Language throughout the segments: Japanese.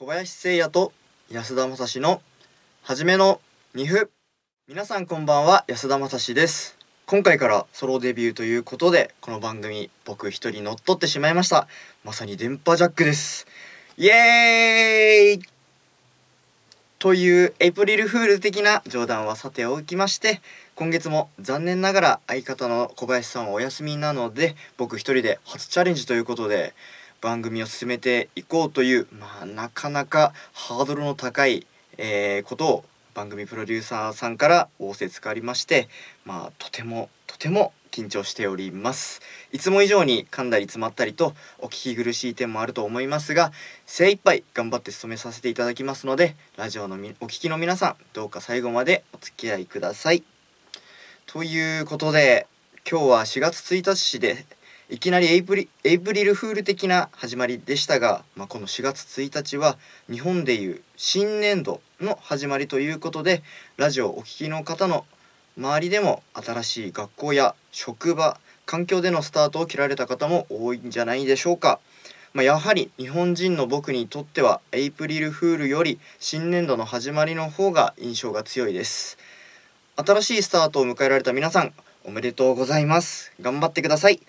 小林誠也と安田正史の初めの2分皆さんこんばんは安田正史です。今回からソロデビューということでこの番組僕一人乗っ取ってしまいました。まさに電波ジャックです。イエーイ！というエイプリルフール的な冗談はさておきまして今月も残念ながら相方の小林さんはお休みなので僕一人で初チャレンジということで番組を進めていこうというまあなかなかハードルの高い、えー、ことを番組プロデューサーさんから仰せつかりましてまあとてもとても緊張しております。いつも以上に噛んだり詰まったりとお聞き苦しい点もあると思いますが精一杯頑張って務めさせていただきますのでラジオのお聞きの皆さんどうか最後までお付き合いください。ということで今日は4月1日でいきなりエイプリエイプリルフール的な始まりでしたが、まあ、この4月1日は日本でいう新年度の始まりということでラジオお聴きの方の周りでも新しい学校や職場環境でのスタートを切られた方も多いんじゃないでしょうか。まあ、やはり日本人の僕にとってはエイプリルフールより新年度の始まりの方が印象が強いです。新しいスタートを迎えられた皆さんおめでとうございます。頑張ってください。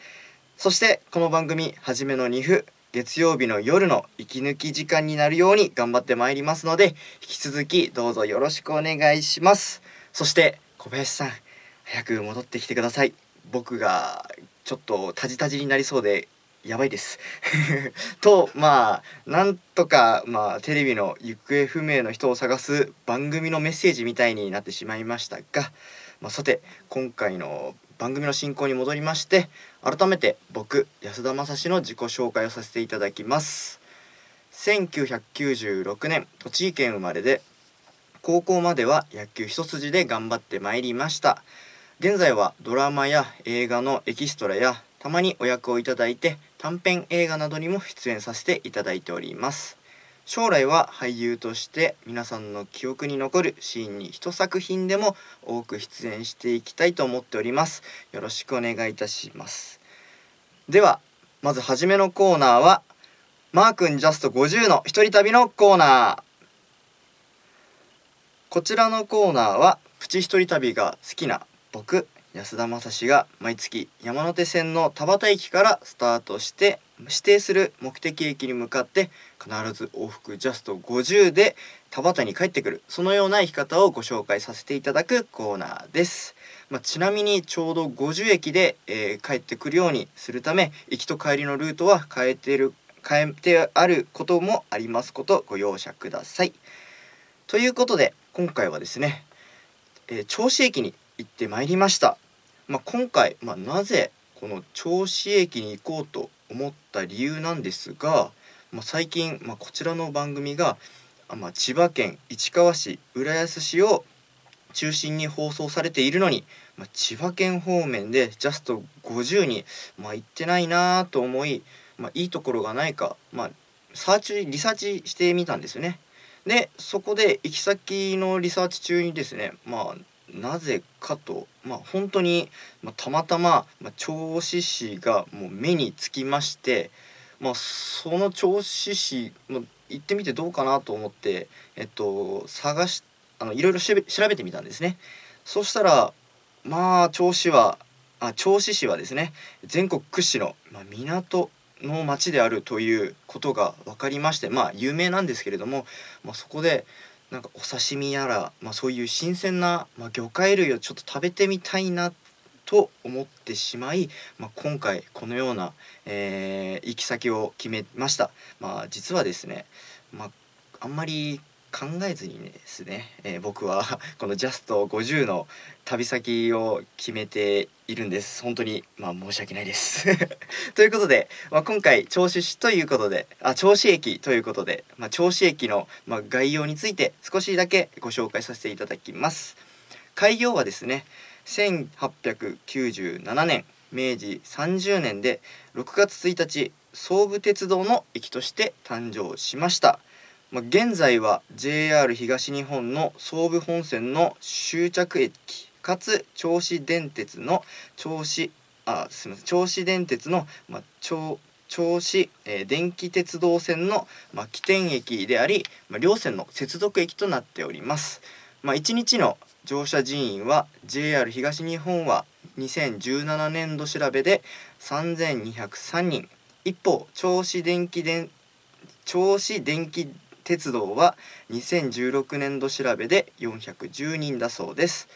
そしてこの番組「はじめの2分」月曜日の夜の息抜き時間になるように頑張ってまいりますので引き続きどうぞよろしくお願いします。そして小林さん早く戻ってきてください。僕がちょっとタジタジになりそうでやばいです。とまあなんとかまあテレビの行方不明の人を探す番組のメッセージみたいになってしまいましたが、まあ、さて今回の番組の進行に戻りまして改めて僕安田正史の自己紹介をさせていただきます。1996年栃木県生まれで高校までは野球一筋で頑張ってまいりました。現在はドラマや映画のエキストラやたまにお役をいただいて短編映画などにも出演させていただいております。将来は俳優として皆さんの記憶に残るシーンに一作品でも多く出演していきたいと思っております。よろしくお願いいたします。ではまずはじめのコーナーはマー君ジャスト50の一人旅のコーナー。こちらのコーナーはプチ一人旅が好きな僕安田正史が毎月山手線の田端駅からスタートして指定する目的駅に向かって必ず往復ジャスト50で田端に帰ってくる。そのような生き方をご紹介させていただくコーナーです、まあ、ちなみにちょうど50駅で、えー、帰ってくるようにするため行きと帰りのルートは変えてる変えてあることもありますことご容赦ください。ということで今回はですね、えー、銚子駅に行ってまいりました、まあ、今回、まあ、なぜこの銚子駅に行こうと思った理由なんですが、まあ、最近、まあ、こちらの番組が、まあ、千葉県市川市浦安市を中心に放送されているのに、まあ、千葉県方面でジャスト50に、まあ、行ってないなと思い、まあ、いいところがないか、まあ、サーチリサーチしてみたんですよね。でそこで行き先のリサーチ中にですねまあなぜかとまあ本当に、まあ、たまたま、まあ、銚子市がもう目につきましてまあその銚子市、まあ、行ってみてどうかなと思ってえっと探しあのいろいろ調べ調べてみたんですね。そしたらまあ銚子はあ銚子市はですね全国屈指の、まあ、港の町であるということが分かりましてまあ有名なんですけれども、まあ、そこでなんかお刺身やら、まあ、そういう新鮮な、まあ、魚介類をちょっと食べてみたいなっと思ってしまい、まあ、今回このような、えー、行き先を決めました。まあ、実はですね、まあ、あんまり考えずにですね、えー、僕は このジャスト50の旅先を決めているんです。本当にまあ申し訳ないです。ということで、まあ、今回銚子市ということであ銚子駅ということで、まあ、銚子駅の、まあ、概要について少しだけご紹介させていただきます。開業はですね1897年明治30年で6月1日総武鉄道の駅として誕生しましたまあ、現在は JR 東日本の総武本線の終着駅かつ銚子電鉄の銚子あすみません銚子電鉄の、まあ、銚銚子、えー、電気鉄道線の、まあ、起点駅であり、まあ、両線の接続駅となっております。まあ、1日の乗車人員は JR 東日本は2017年度調べで3203人。一方銚子電気電銚子電気鉄道は2016年度調べで410人だそうです。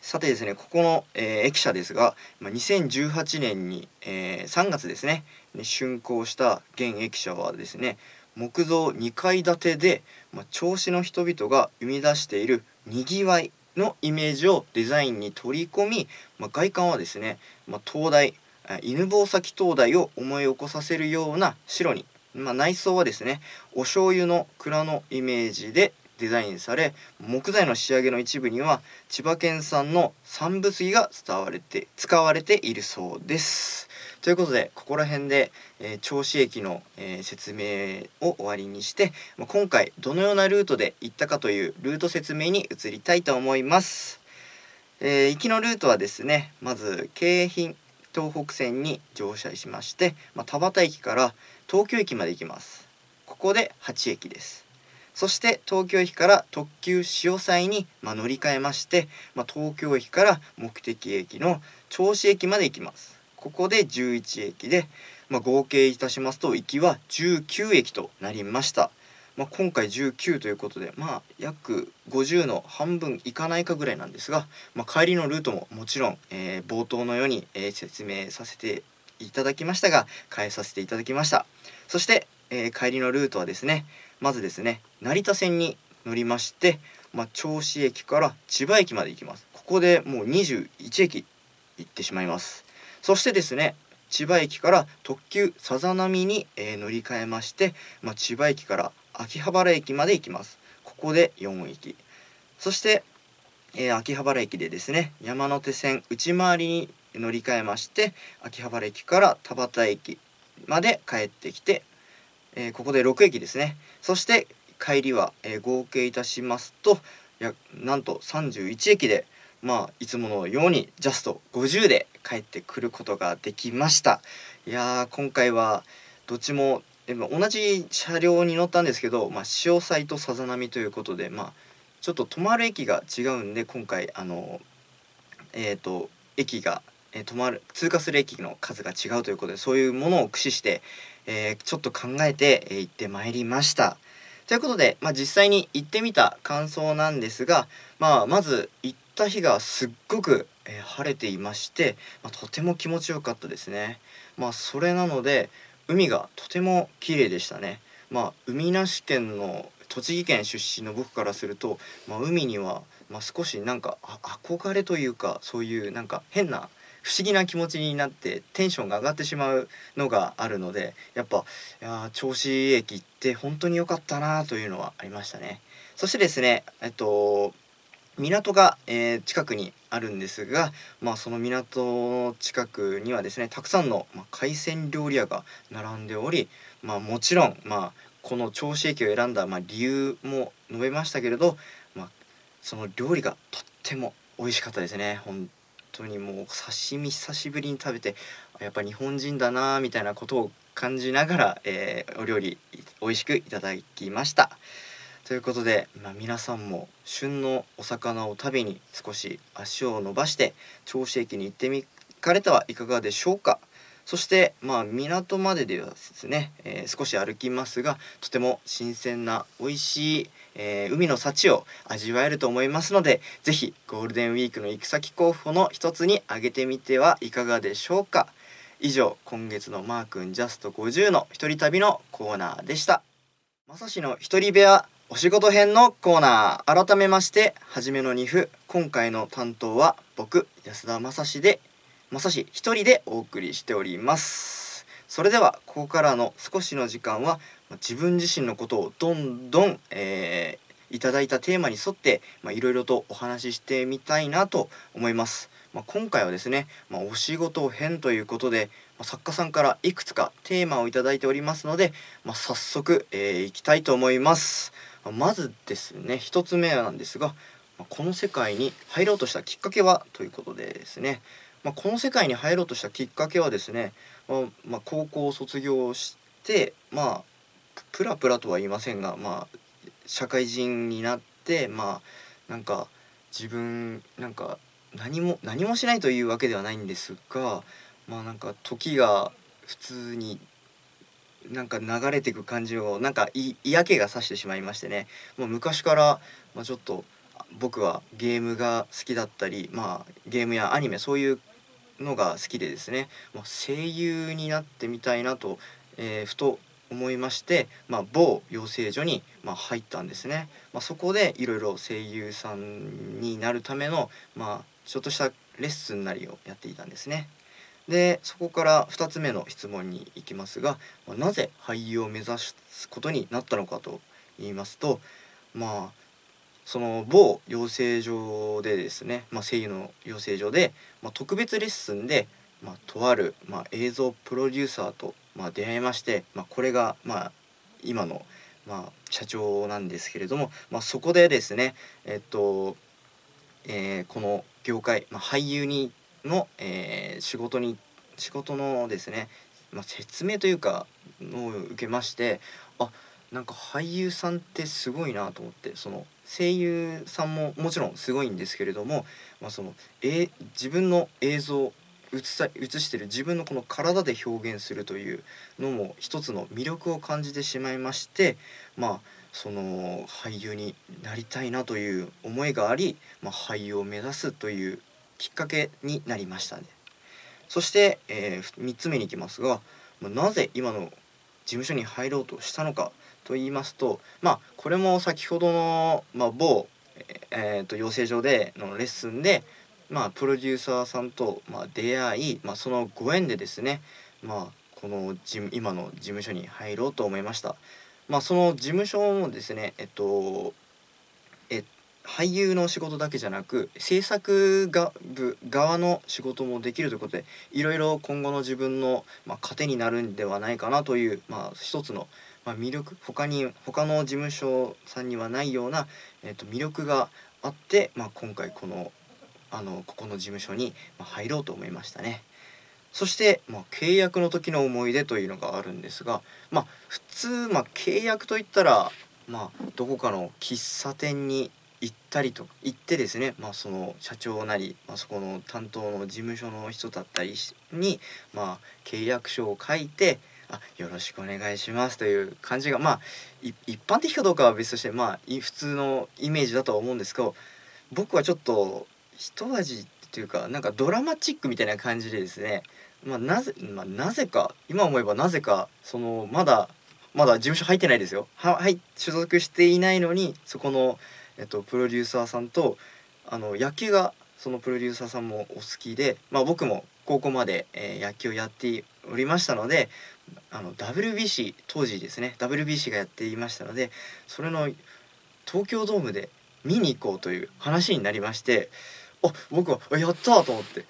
さてですねここの、えー、駅舎ですが、まあ、2018年に、えー、3月ですね竣工した現駅舎はですね木造2階建てで、まあ、銚子の人々が生み出しているにぎわいのイメージをデザインに取り込み、まあ、外観はですね、まあ、灯台犬吠埼灯台を思い起こさせるような白に、まあ、内装はですねお醤油の蔵のイメージでデザインされ木材の仕上げの一部には千葉県産の産物杉が伝われて使われているそうです。ということでここら辺で、えー、銚子駅の、えー、説明を終わりにして、ま、今回どのようなルートで行ったかというルート説明に移りたいと思います。えー、行きのルートはですねまず京浜東北線に乗車しまして、まあ、田端駅から東京駅まで行きます。ここで8駅です。そして東京駅から特急潮西に、ま、乗り換えまして、まあ、東京駅から目的駅の銚子駅まで行きます。ここで11駅で、まあ、合計いたしますと行きは19駅となりました。まあ、今回19ということで、まあ、約50の半分いかないかぐらいなんですが、まあ、帰りのルートももちろん、えー、冒頭のように、えー、説明させていただきましたが変えさせていただきました。そして、えー、帰りのルートはですねまずですね成田線に乗りまして、まあ、銚子駅から千葉駅まで行きます。ここでもう21駅行ってしまいます。そしてですね千葉駅から特急さざ波に、えー、乗り換えまして、まあ、千葉駅から秋葉原駅まで行きます。ここで4駅。そして、えー、秋葉原駅でですね山手線内回りに乗り換えまして秋葉原駅から田端駅まで帰ってきて、えー、ここで6駅ですね。そして帰りは、え、合計いたしますとやなんと31駅でまあいつものようにジャスト50で帰ってくることができましたいやー今回はどっちも同じ車両に乗ったんですけど、まあ、潮騒とさざ波ということで、まあ、ちょっと止まる駅が違うんで今回あのえっ、ー、と駅が、えー、止まる通過する駅の数が違うということでそういうものを駆使して、えー、ちょっと考えて、えー、行ってまいりました。ということで、まあ、実際に行ってみた感想なんですが、まあ、まず行った日がすっごく、えー、晴れていまして、まあ、とても気持ちよかったですね。まあ、それなので海がとても綺麗でしたね。まあ、海なし県の栃木県出身の僕からすると、まあ、海には、まあ、少しなんか憧れというかそういうなんか変な不思議な気持ちになってテンションが上がってしまうのがあるのでやっぱいや銚子駅って本当に良かったなというのはありましたね。そしてですねえっと港が、えー、近くにあるんですが、まあ、その港の近くにはですねたくさんの、まあ、海鮮料理屋が並んでおり、まあ、もちろん、まあ、この銚子駅を選んだ、まあ、理由も述べましたけれど、まあ、その料理がとっても美味しかったですね本当にもう刺身久しぶりに食べてやっぱ日本人だなみたいなことを感じながら、えー、お料理美味しくいただきました。ということで、まあ、皆さんも旬のお魚を食べに少し足を伸ばして銚子駅に行ってみかれてはいかがでしょうか。そしてまあ港までではですね、えー、少し歩きますがとても新鮮な美味しい、えー、海の幸を味わえると思いますので是非ゴールデンウィークの行く先候補の一つに挙げてみてはいかがでしょうか。以上今月のマー君ジャスト50の一人旅のコーナーでした。まさしの一人部屋お仕事編のコーナー。改めましてはじめの2歩今回の担当は僕安田正史で正史一人でお送りしております。それではここからの少しの時間は自分自身のことをどんどん、えー、いただいたテーマに沿っていろいろとお話ししてみたいなと思います、まあ、今回はですね、まあ、お仕事編ということで、まあ、作家さんからいくつかテーマを頂いておりますので、ま早速、えー、いきたいと思います。まずですね1つ目なんですがこの世界に入ろうとしたきっかけはということでですね、まあ、この世界に入ろうとしたきっかけはですね、まあ、高校を卒業してまあプラプラとは言いませんがまあ社会人になってまあなんか自分なんか何も何もしないというわけではないんですがまあなんか時が普通になんか流れていく感じをなんか嫌気がさしてしまいましてね。もう昔から、まあ、ちょっと僕はゲームが好きだったりまあゲームやアニメそういうのが好きでですね、まあ、声優になってみたいなと、えー、ふと思いまして、まあ、某養成所に、まあ、入ったんですね、まあ、そこでいろいろ声優さんになるための、まあ、ちょっとしたレッスンなりをやっていたんですね。でそこから2つ目の質問に行きますが、まあ、なぜ俳優を目指すことになったのかと言いますとまあその某養成所でですね、まあ、声優の養成所で、まあ、特別レッスンで、まあ、とある、まあ、映像プロデューサーと、まあ、出会いまして、まあ、これが、まあ、今の、まあ、社長なんですけれども、まあ、そこでですねえっと、えー、この業界、まあ、俳優にの、えー、仕事に仕事のですね、まあ、説明というかのを受けましてあなんか俳優さんってすごいなと思ってその声優さんももちろんすごいんですけれども、まあ、そのえ自分の映像映さ映してる自分のこの体で表現するというのも一つの魅力を感じてしまいましてまあその俳優になりたいなという思いがあり、まあ、俳優を目指すというきっかけになりましたね。そして、えー、3つ目に行きますが、なぜ今の事務所に入ろうとしたのかと言いますとまあこれも先ほどの、まあ、某、えーと、養成所でのレッスンで、まあ、プロデューサーさんと、まあ、出会い、まあ、そのご縁でですね、まあ、この今の事務所に入ろうと思いました。まあ、その事務所もですねえっと俳優の仕事だけじゃなく制作が部側の仕事もできるということでいろいろ今後の自分の、まあ、糧になるんではないかなという、まあ、一つの、まあ、魅力他に他の事務所さんにはないような、えー、と魅力があって、まあ、今回このあのここの事務所に入ろうと思いましたね。そして、まあ、契約の時の思い出というのがあるんですが、まあ、普通、まあ、契約といったら、まあ、どこかの喫茶店に行ったりと行ってですね、まあ、その社長なり、まあ、そこの担当の事務所の人だったりに、まあ、契約書を書いてあよろしくお願いしますという感じがまあ一般的かどうかは別としてまあ普通のイメージだとは思うんですけど僕はちょっと一味っていうかなんかドラマチックみたいな感じでですね、まあ、なぜ、まあ、なぜか今思えばなぜかそのまだまだ事務所入ってないですよ。ははい所属していないのにそこの、えっと、プロデューサーさんとあの野球がそのプロデューサーさんもお好きで、まあ、僕も高校まで、えー、野球をやっておりましたのであの WBC 当時ですね WBC がやっていましたのでそれの東京ドームで見に行こうという話になりましてあ僕はやったと思って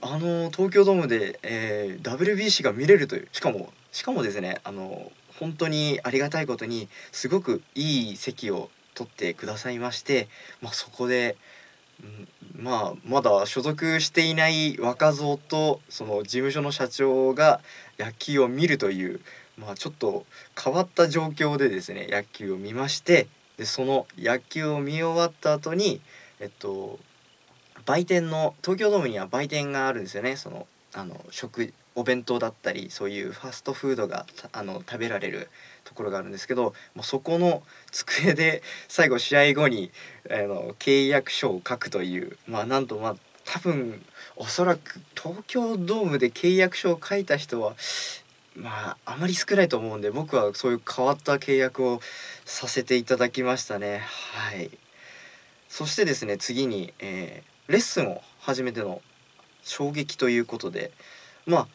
あの東京ドームで、えー、WBC が見れるというしかもしかもですねあの本当にありがたいことにすごくいい席を取ってくださいまして、まあ、そこでまあまだ所属していない若造とその事務所の社長が野球を見るという、まあ、ちょっと変わった状況でですね野球を見ましてでその野球を見終わった後にえっと売店の東京ドームには売店があるんですよね。そのあの食お弁当だったりそういうファストフードがあの食べられるところがあるんですけどもうそこの机で最後試合後にあの契約書を書くというまあなんとまあ多分おそらく東京ドームで契約書を書いた人はまああまり少ないと思うんで僕はそういう変わった契約をさせていただきましたね。はい。そしてですね次に、えー、レッスンを始めての衝撃ということでまあ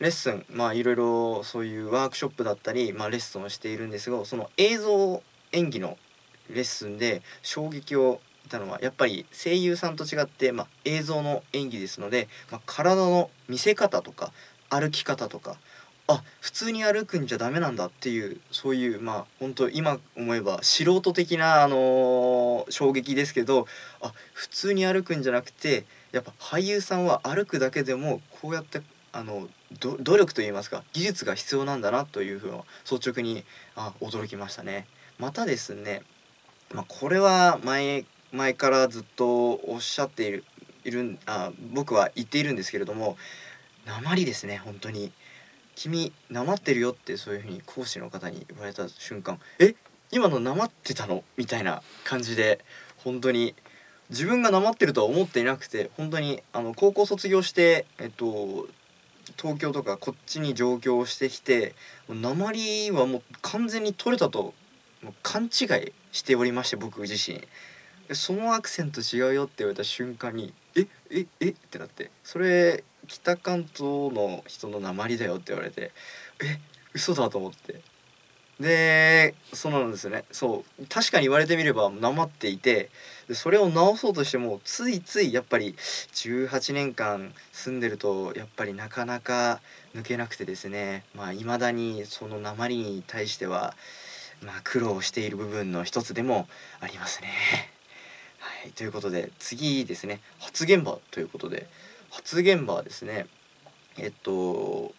レッスンまあいろいろそういうワークショップだったり、まあ、レッスンをしているんですがその映像演技のレッスンで衝撃をいたのはやっぱり声優さんと違って、まあ、映像の演技ですので、まあ、体の見せ方とか歩き方とかあ普通に歩くんじゃダメなんだっていうそういうまあ本当今思えば素人的な、あのー、衝撃ですけどあ普通に歩くんじゃなくてやっぱ俳優さんは歩くだけでもこうやってあの努力といいますか技術が必要なんだなというふうな率直にあ驚きましたね。またですね、まあ、これは前前からずっとおっしゃっているいるあ僕は言っているんですけれども鉛ですね本当に。君なまってるよってそういうふうに講師の方に言われた瞬間え今のなまってたの？みたいな感じで本当に。自分がなまってるとは思っていなくて本当にあの高校卒業してえっと東京とかこっちに上京してきて鉛はもう完全に取れたともう勘違いしておりまして僕自身。そのアクセント違うよって言われた瞬間にえええってなって。それ北関東の人の鉛だよって言われてえ嘘だと思って。でそうなんですよね。そう。確かに言われてみればなまっていてでそれを直そうとしてもついついやっぱり18年間住んでるとやっぱりなかなか抜けなくてですねまあ未だにその鉛に対してはまあ苦労している部分の一つでもありますね。はい、ということで次ですね初現場ということで初現場はですねえっと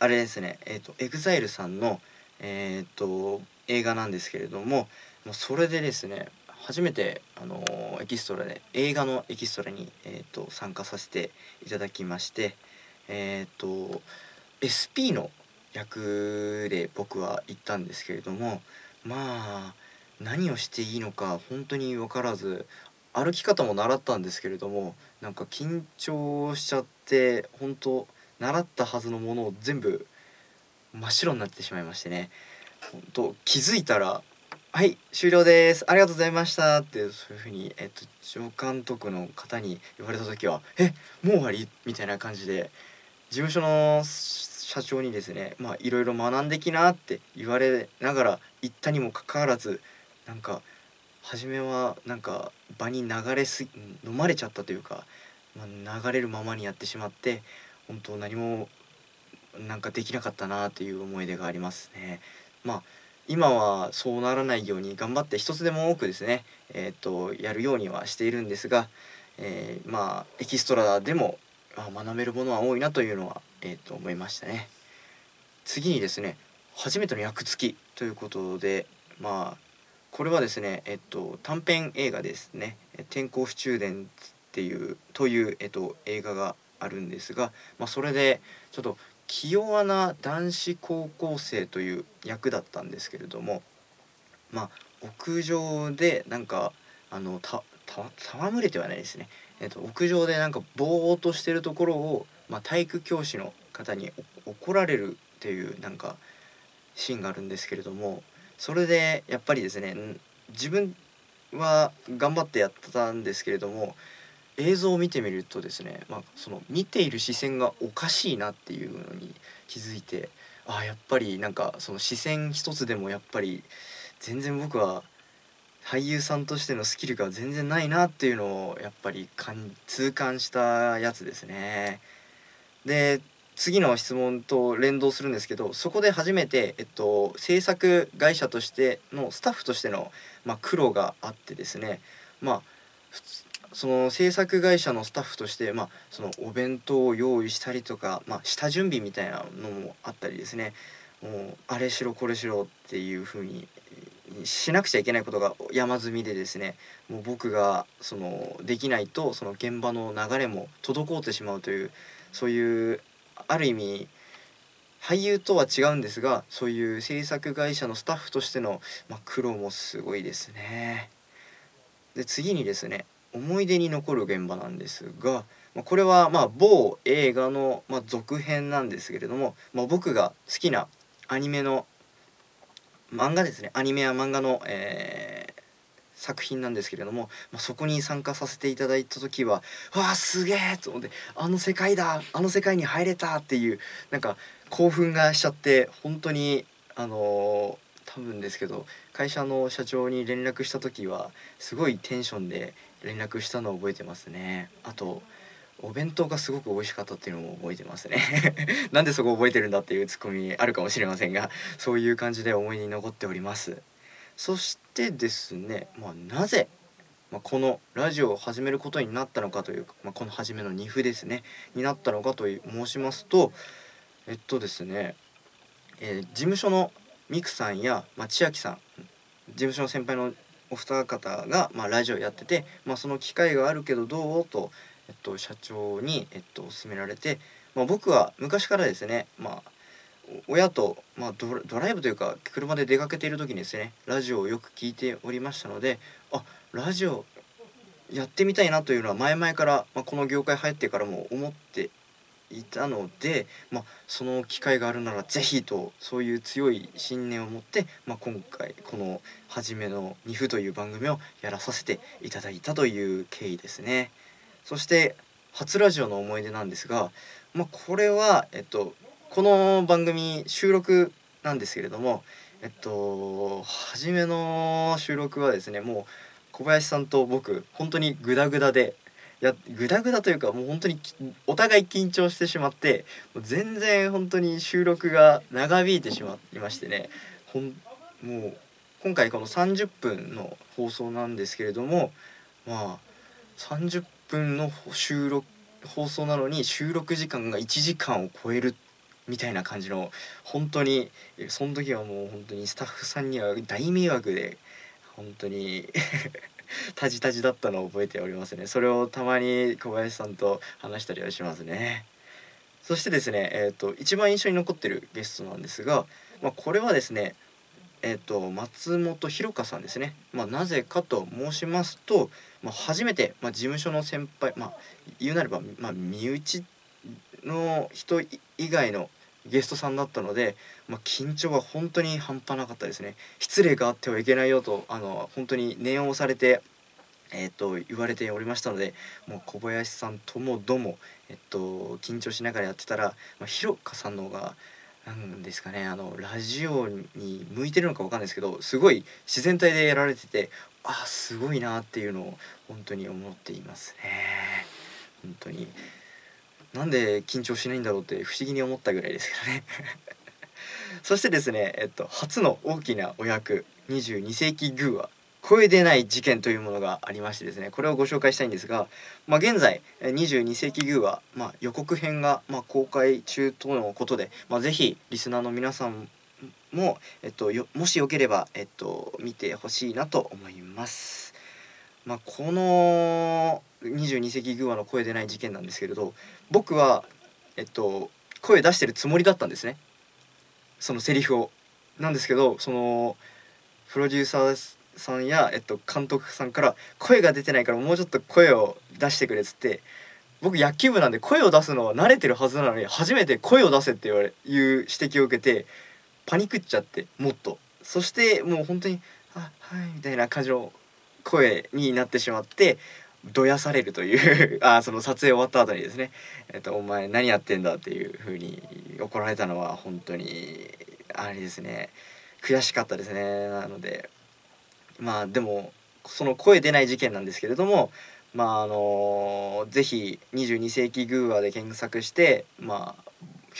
あれですねえっと EXILE さんのえ、っと映画なんですけれどももうそれでですね初めて、あのエキストラで映画のエキストラに、えー、っと参加させていただきましてえー、と SP の役で僕は行ったんですけれどもまあ何をしていいのか本当に分からず歩き方も習ったんですけれどもなんか緊張しちゃって本当習ったはずのものを全部真っ白になってしまいましてね。本当気づいたら「はい終了ですありがとうございました」ってそういうふうに、えっと、上監督の方に言われた時は「えもう終わり?」みたいな感じで事務所の社長にですねまあいろいろ学んできなって言われながら行ったにもかかわらずなんか初めはなんか場に流れす飲まれちゃったというか、まあ、流れるままにやってしまって本当何もなんかできなかったなという思い出がありますね。まあ今はそうならないように頑張って一つでも多くですね、えーと、やるようにはしているんですが、えー、まあエキストラでもあ学べるものは多いなというのは、えーと思いましたね。次にですね初めての役付きということでまあこれはですね、えっと、短編映画ですね「天候不中伝」っていうという、えっと、映画があるんですが、まあ、それでちょっと気弱な男子高校生という役だったんですけれどもまあ屋上でなんかあのた戯れてはないですね、えっと、屋上でなんかぼーっとしてるところを、まあ、体育教師の方に怒られるっていうなんかシーンがあるんですけれどもそれでやっぱりですね自分は頑張ってやってたんですけれども映像を見てみるとですね、まあ、その見ている視線がおかしいなっていうのに気づいてあやっぱりなんかその視線一つでもやっぱり全然僕は俳優さんとしてのスキルが全然ないなっていうのをやっぱり痛感したやつですね。で次の質問と連動するんですけどそこで初めて、えっと、制作会社としてのスタッフとしての、まあ、苦労があってですねまあその制作会社のスタッフとして、まあ、そのお弁当を用意したりとか、まあ、下準備みたいなのもあったりですねもうあれしろこれしろっていう風にしなくちゃいけないことが山積みでですねもう僕がそのできないとその現場の流れも滞ってしまうというそういうある意味俳優とは違うんですがそういう制作会社のスタッフとしての、まあ、苦労もすごいですね。で次にですね思い出に残る現場なんですがまあこれはまあ某映画のま続編なんですけれども、まあ、僕が好きなアニメの漫画ですね。アニメや漫画の、えー、作品なんですけれども、まあ、そこに参加させていただいた時はわあすげえと思ってあの世界だあの世界に入れたっていうなんか興奮がしちゃって本当にあのー多分ですけど会社の社長に連絡した時はすごいテンションで連絡したのを覚えてますね。あとお弁当がすごく美味しかったっていうのも覚えてますね。なんでそこ覚えてるんだっていうツッコミあるかもしれませんがそういう感じで思いに残っております。そしてですねまあなぜまあ、このラジオを始めることになったのかというか、まあ、この初めの2歩ですねになったのかと申しますとえっとですね、えー、事務所のミクさんや、まあ、千秋さん事務所の先輩のお二方が、まあ、ラジオやってて、まあ、その機会があるけどどう？と、えっと、社長に、えっと、勧められて、まあ、僕は昔からですね、まあ、親と、まあ、ドライブというか車で出かけている時にですねラジオをよく聞いておりましたのであラジオやってみたいなというのは前々から、まあ、この業界入ってからも思っていたので、まあ、その機会があるなら是非とそういう強い信念を持って、まあ、今回この「はじめの2歩」という番組をやらさせていただいたという経緯ですね。そして初ラジオの思い出なんですが、まあ、これは、えっと、この番組収録なんですけれどもえっと初めの収録はですねもう小林さんと僕本当にグダグダでやグダグダというかもう本当にお互い緊張してしまってもう全然本当に収録が長引いてしまいましてね。ほんもう今回この30分の放送なんですけれどもまあ30分の収録放送なのに収録時間が1時間を超えるみたいな感じの本当にその時はもう本当にスタッフさんには大迷惑で本当に タジタジだったのを覚えておりますね。それをたまに小林さんと話したりはしますね。そしてですねえっ、ー、と一番印象に残ってるゲストなんですが、まあ、これはですねえーと、松本弘香さんですね、まあ、なぜかと申しますと、まあ、初めて、まあ、事務所の先輩、まあ、言うなれば、まあ、身内の人以外のゲストさんだったので、まあ、緊張は本当に半端なかったですね。失礼があってはいけないよとあの本当に念を押されて、えーと、言われておりましたのでもう小林さんともども、えっと、緊張しながらやってたら、まあ、ひろかさんの方がなんですかねあのラジオに向いてるのか分かんないですけどすごい自然体でやられててあすごいなっていうのを本当に思っていますね。本当に。なんで緊張しないんだろうって不思議に思ったぐらいですけどね そしてですね、えっと、初の大きなお役22世紀グーは声出ない事件というものがありましてですねこれをご紹介したいんですが、まあ、現在22世紀グーは、まあ、予告編が、まあ、公開中とのことで、まあ、ぜひリスナーの皆さんも、えっと、もしよければ、えっと、見てほしいなと思います。まあ、この22世紀グーアの声出ない事件なんですけれど僕は、えっと、声出してるつもりだったんですねそのセリフを。なんですけどそのプロデューサーさんや、えっと、監督さんから声が出てないからもうちょっと声を出してくれっつって僕野球部なんで声を出すのは慣れてるはずなのに初めて声を出せって言われいう指摘を受けてパニクっちゃってもっとそしてもう本当に「あはい」みたいな感じの声になってしまってどやされるという あその撮影終わった後にですね「えっと、お前何やってんだ」っていう風に怒られたのは本当にあれですね。悔しかったですね。なのでまあでもその声出ない事件なんですけれどもまああの是非22世紀グーアで検索してまあ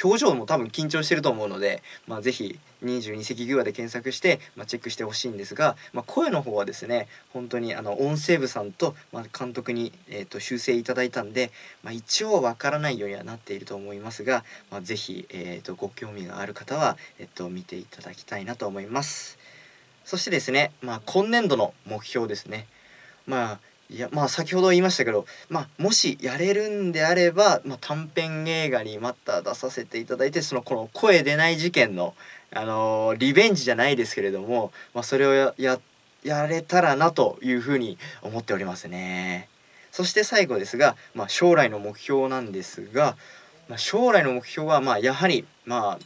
表情も多分緊張してると思うので、まあ、ぜひ22世紀グアで検索して、まあ、チェックしてほしいんですが、まあ、声の方はですね本当にあの音声部さんと、ま、監督に、えーと、修正いただいたんで、まあ、一応わからないようにはなっていると思いますが、まあ、ぜひ、えーと、ご興味がある方は、えーと見ていただきたいなと思います。そしてですね、まあ、今年度の目標ですね。まあいやまあ先ほど言いましたけど、まあ、もしやれるんであれば、まあ、短編映画にまた出させていただいてそのこの声出ない事件の、あのー、リベンジじゃないですけれども、まあ、それをややれたらなというふうに思っておりますね。そして最後ですが、まあ、将来の目標なんですが、まあ、将来の目標はまあやはりまあ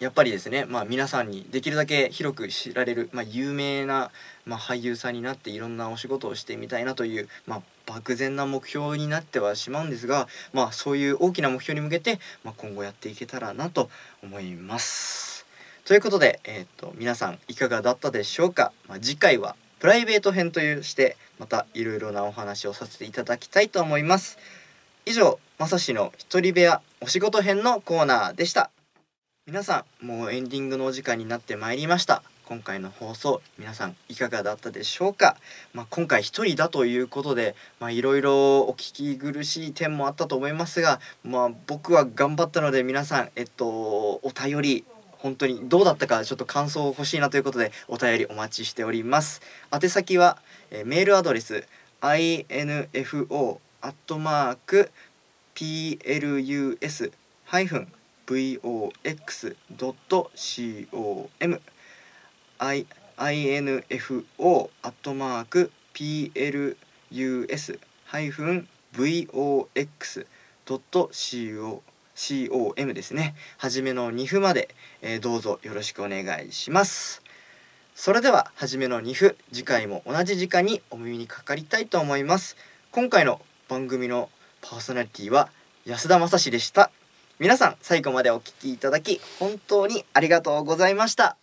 やっぱりですね、まあ、皆さんにできるだけ広く知られる、まあ、有名な、まあ、俳優さんになっていろんなお仕事をしてみたいなという、まあ、漠然な目標になってはしまうんですが、まあ、そういう大きな目標に向けて、まあ、今後やっていけたらなと思います。ということで、えー、っと皆さんいかがだったでしょうか、まあ、次回はプライベート編というしてまたいろいろなお話をさせていただきたいと思います。以上まさしの一人部屋お仕事編のコーナーでした。皆さんもうエンディングのお時間になってまいりました。今回の放送皆さんいかがだったでしょうか、まあ、今回一人だということでいろいろお聞き苦しい点もあったと思いますが、まあ、僕は頑張ったので皆さんえっとお便り本当にどうだったかちょっと感想を欲しいなということでお便りお待ちしております。宛先は、えメールアドレス info@plus- vox.com info アットマーク plus ハイフン vox.com ですね。初めの2分まで、えー、どうぞよろしくお願いします。それでは初めの2分次回も同じ時間にお耳にかかりたいと思います。今回の番組のパーソナリティは安田正史でした。皆さん最後までお聴きいただき本当にありがとうございました。